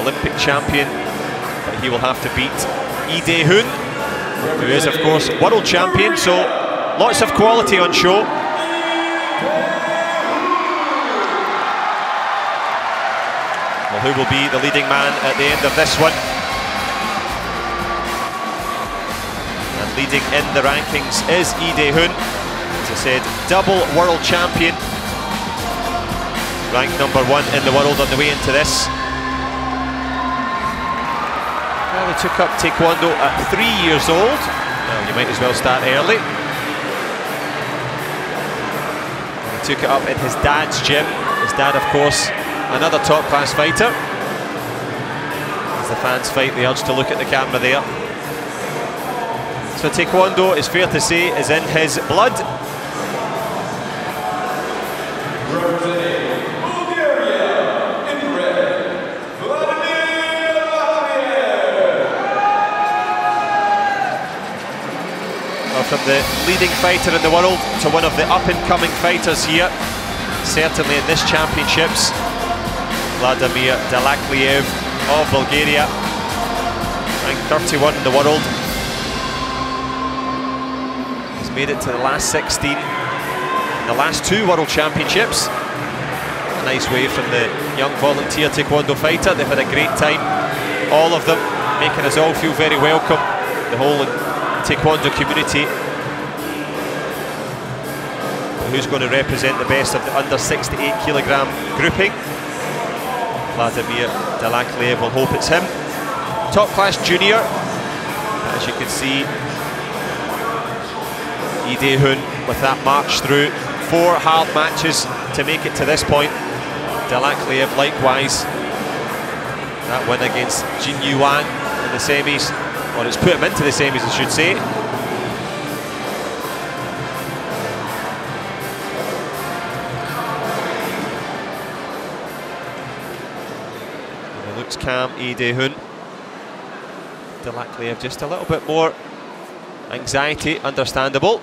Olympic champion, but he will have to beat Lee Dae-hoon, who is, of course, world champion, so lots of quality on show. Well, who will be the leading man at the end of this one? And leading in the rankings is Lee Dae-hoon, as I said, double world champion, ranked number one in the world on the way into this. He took up Taekwondo at three years old. Well, you might as well start early. He took it up in his dad's gym. His dad, of course, another top-class fighter. As the fans fight, the urge to look at the camera there. So Taekwondo, is fair to say, is in his blood. From the leading fighter in the world to one of the up-and-coming fighters here, certainly in this championships. Vladimir Dalakliev of Bulgaria, ranked 31 in the world. He's made it to the last 16 in the last two world championships. A nice wave from the young volunteer taekwondo fighter. They've had a great time, all of them, making us all feel very welcome. The whole taekwondo community. Who's going to represent the best of the under 68 kilogram grouping? Vladimir Dalakliev will hope it's him. Top class junior as you can see Dae-hoon with that march through. Four hard matches to make it to this point. Dalakliev likewise. That win against Jin Yuan in the semis or it's put him into the semis, I should say. And he looks calm, Lee Dae-hoon. Dalakliev just a little bit more anxiety, understandable.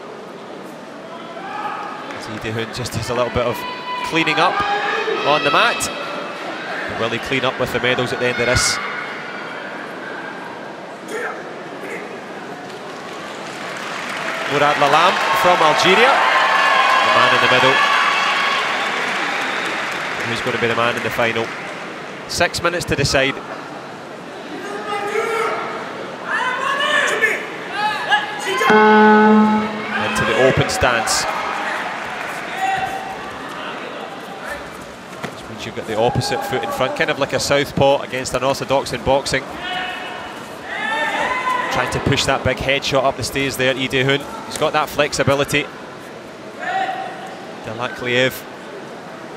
As Dae-hoon just does a little bit of cleaning up on the mat. Will he clean up with the medals at the end of this? Mourad Lalam from Algeria, the man in the middle. Who's going to be the man in the final? Six minutes to decide. Into the open stance. Which means you've got the opposite foot in front, kind of like a southpaw against an orthodox in boxing. To push that big headshot up the stairs there, Lee Dae-hoon. He's got that flexibility. Dalakliev,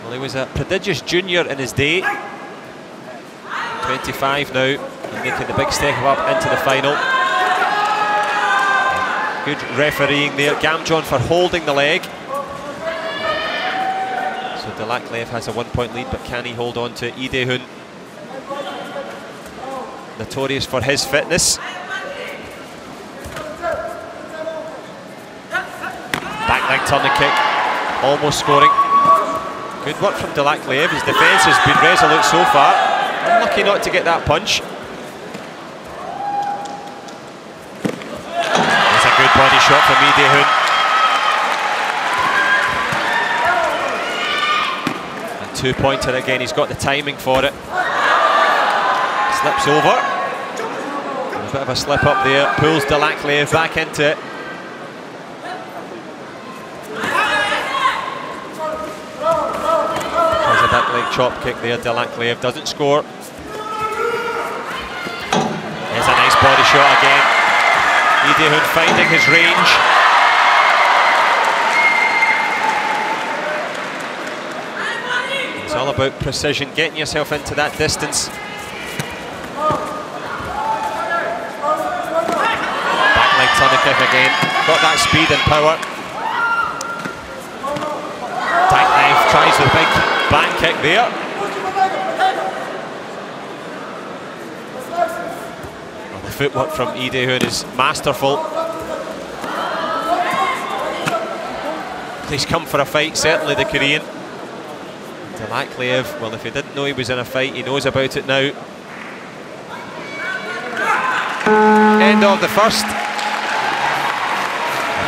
well, he was a prodigious junior in his day. 25 now, and making the big step up into the final. Good refereeing there. Gam-jeom for holding the leg. So Dalakliev has a one-point lead, but can he hold on to Dae-hoon? Notorious for his fitness. Back turning kick, almost scoring. Good work from Dalakliev. His defence has been resolute so far. Unlucky not to get that punch. That's a good body shot from Dae-hoon. And two-pointer again, he's got the timing for it. Slips over. A bit of a slip up there, pulls Dalakliev back into it. that leg chop kick there, Dalakliev doesn't score. There's a nice body shot again. Dae-hoon finding his range. It's all about precision, getting yourself into that distance. Back leg turning kick again. Got that speed and power. Tight knife, tries the big back kick there. Well, the footwork from Dae-hoon is masterful. He's come for a fight, certainly the Korean. Dalakliev, well if he didn't know he was in a fight, he knows about it now. End of the first.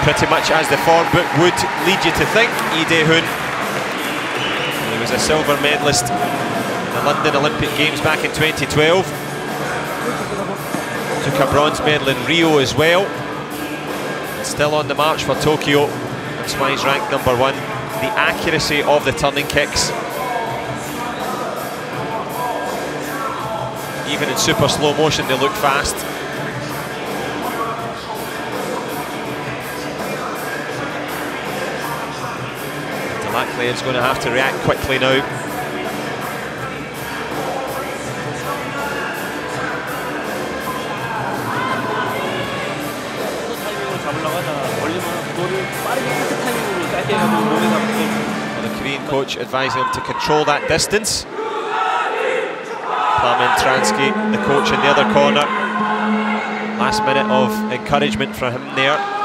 Pretty much as the form book would lead you to think, Lee Dae-hoon. Was a silver medalist in the London Olympic Games back in 2012. Took a bronze medal in Rio as well. Still on the march for Tokyo. That's why he's ranked number one. The accuracy of the turning kicks. Even in super slow motion, they look fast. Dalakliev's going to have to react quickly now. the Korean coach advising him to control that distance. Plamen Transky, the coach in the other corner. Last minute of encouragement from him there.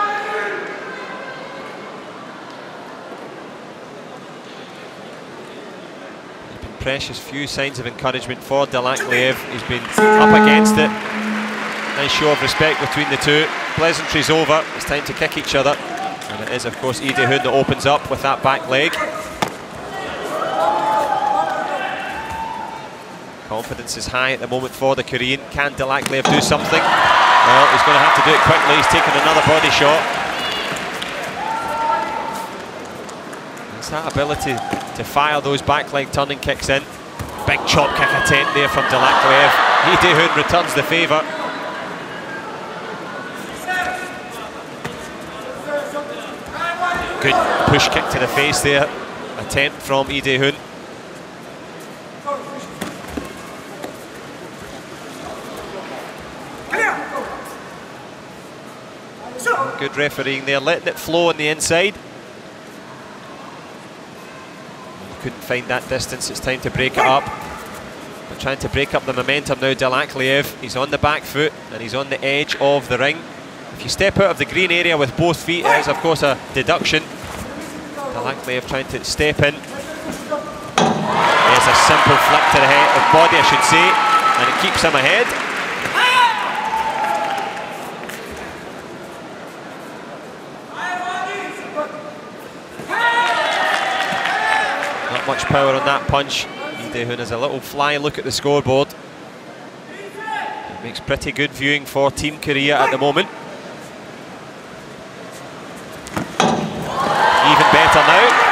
Precious few signs of encouragement for Dalakliev. He's been up against it. Nice show of respect between the two. Pleasantries over. It's time to kick each other. And it is, of course, Lee Dae-hoon that opens up with that back leg. Confidence is high at the moment for the Korean. Can Dalakliev do something? Well, he's going to have to do it quickly. He's taken another body shot. It's that ability to fire those back leg turning kicks in. Big chop kick attempt there from Dalakliev. Lee Dae-hoon returns the favour. Good push kick to the face there. Attempt from Dae-hoon. Good refereeing there, letting it flow on the inside. Couldn't find that distance, it's time to break it up. But trying to break up the momentum now, Dalakliev. He's on the back foot and he's on the edge of the ring. If you step out of the green area with both feet, it is of course a deduction. Dalakliev trying to step in. There's a simple flick to the head, of body I should say, and it keeps him ahead. Much power on that punch. Dae-hoon has a little fly look at the scoreboard. It makes pretty good viewing for Team Korea at the moment. Even better now.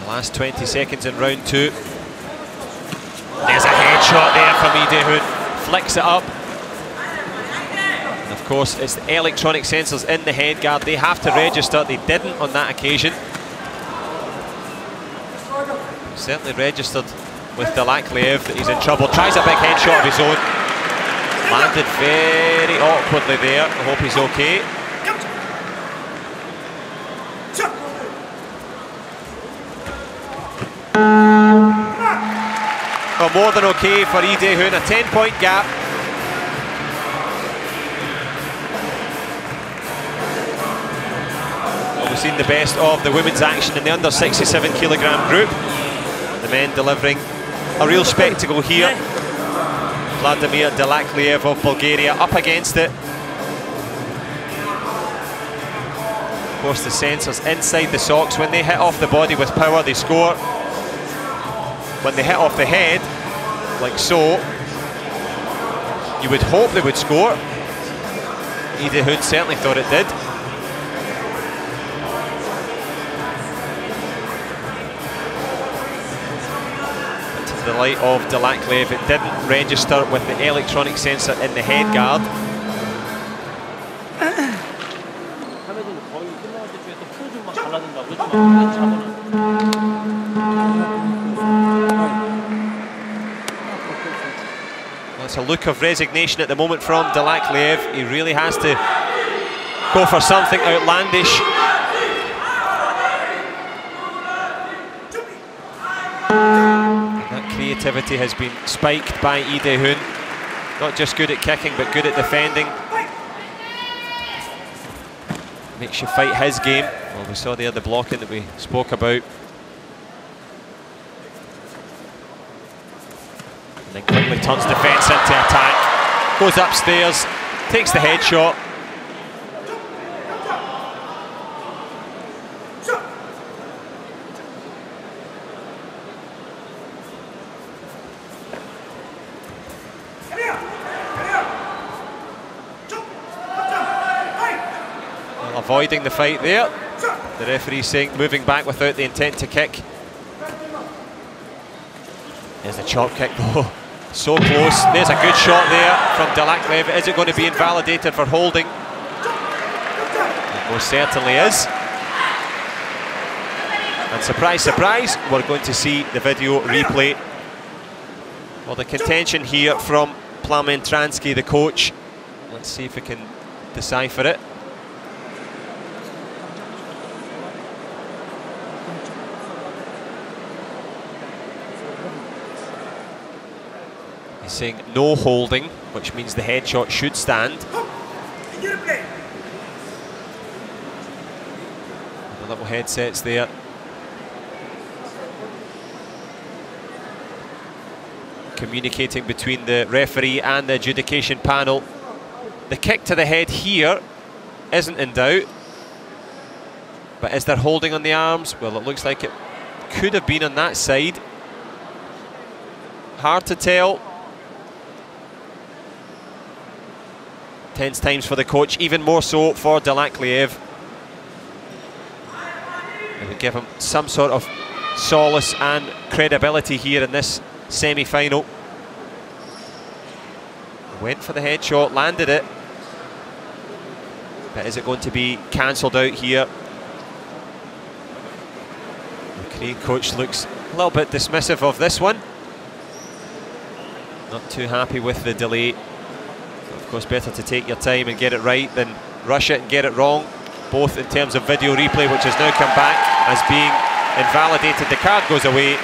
The last 20 seconds in round two. There's a headshot there from Dae-hoon. Flicks it up. Course, it's the electronic sensors in the head guard. They have to register. They didn't on that occasion. Certainly registered with Dalakliev that he's in trouble. Tries a big headshot of his own. Landed very awkwardly there. I hope he's okay. Well, more than okay for Lee Dae-hoon. A 10-point gap. Seen the best of the women's action in the under 67 kilogram group. The men delivering a real spectacle here. Vladimir Dalakliev of Bulgaria up against it. Of course, the sensors inside the socks, when they hit off the body with power, they score. When they hit off the head, like so, you would hope they would score. Lee Dae-hoon certainly thought it did. The light of Dalakliev. It didn't register with the electronic sensor in the head guard. That's a look of resignation at the moment from Dalakliev. He really has to go for something outlandish creativity has been spiked by Lee Dae-hoon. Not just good at kicking, but good at defending. makes you fight his game. Well, we saw the other blocking that we spoke about. And then quickly turns defence into attack. Goes upstairs, takes the headshot. Avoiding the fight there. The referee saying moving back without the intent to kick. There's a chop kick though. Oh, so close. There's a good shot there from Dalakliev. Is it going to be invalidated for holding? It most certainly is. And surprise, surprise, we're going to see the video replay. Well, the contention here from Plamen Transky, the coach. Let's see if we can decipher it. No holding, which means the headshot should stand. The little headsets there. Communicating between the referee and the adjudication panel. The kick to the head here isn't in doubt. But is there holding on the arms? Well, it looks like it could have been on that side. Hard to tell. Tense times for the coach, even more so for Dalakliev. It would give him some sort of solace and credibility here in this semi-final. Went for the headshot, landed it. But is it going to be cancelled out here? The Korean coach looks a little bit dismissive of this one. Not too happy with the delay. Of course, better to take your time and get it right than rush it and get it wrong. Both in terms of video replay, which has now come back as being invalidated. The card goes away.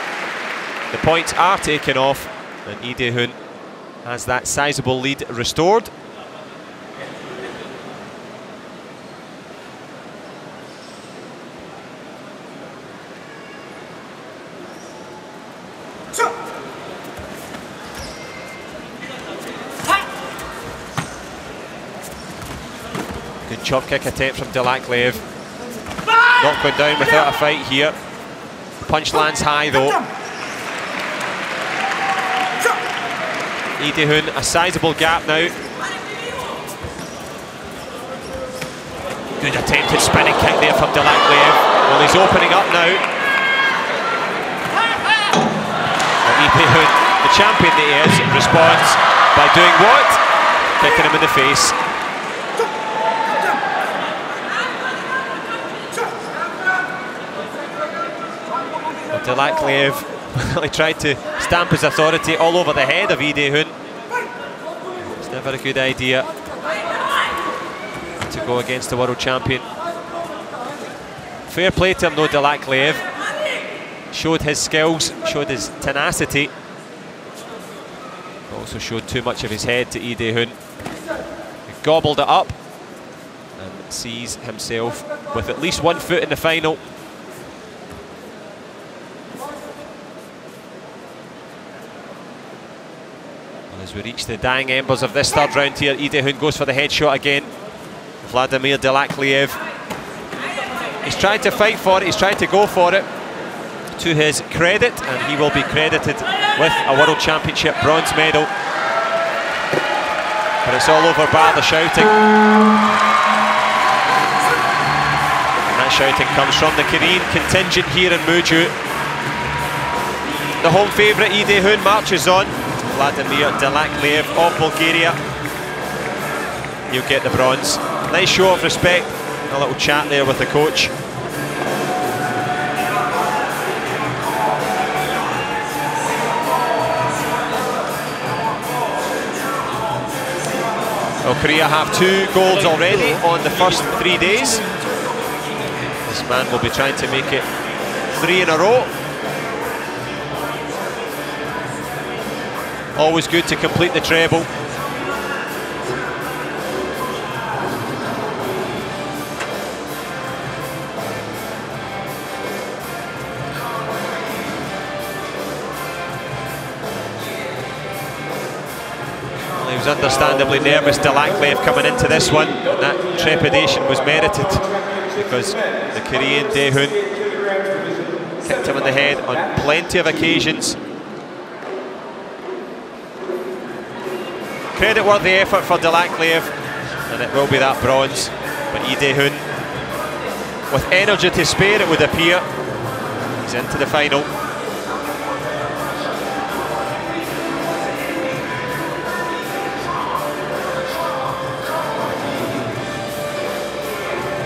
The points are taken off, and Dae-hoon has that sizable lead restored. Chop kick attempt from Dalakliev. Not going down without a fight here. Punch lands high though. Dae-hoon, a sizable gap now. Good attempted spinning kick there from Dalakliev. Well, he's opening up now. Dae-hoon, the champion that he is, responds by doing what? Kicking him in the face. Dalakliev really tried to stamp his authority all over the head of Dae-hoon. It's never a good idea to go against the world champion. Fair play to him though, Dalakliev. Showed his skills, showed his tenacity. Also showed too much of his head to Lee Dae-hoon. Gobbled it up and sees himself with at least one foot in the final. We reach the dying embers of this third round here, Dae-hoon goes for the headshot again. Vladimir Dalakliev. He's trying to fight for it, he's trying to go for it. To his credit, and he will be credited with a World Championship bronze medal. But it's all over bar the shouting. And that shouting comes from the Korean contingent here in Muju. The home favourite Dae-hoon marches on. Vladimir Dalakliev of Bulgaria. He'll get the bronze. Nice show of respect. A little chat there with the coach. Well, Korea have two golds already on the first three days. This man will be trying to make it three in a row. Always good to complete the treble. He was understandably nervous, Dalakliev coming into this one. And that trepidation was merited because the Korean Dae-hoon kicked him in the head on plenty of occasions Credit-worthy effort for Dalakliev, and it will be that bronze. But Lee Dae-hoon, with energy to spare, it would appear, he's into the final.